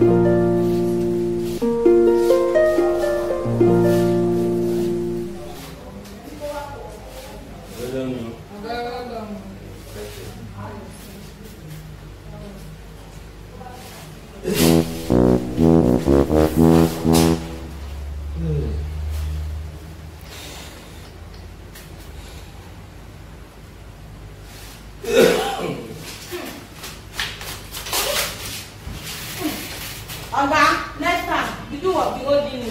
Walang... Walang... Oga, next time, you do what you go do.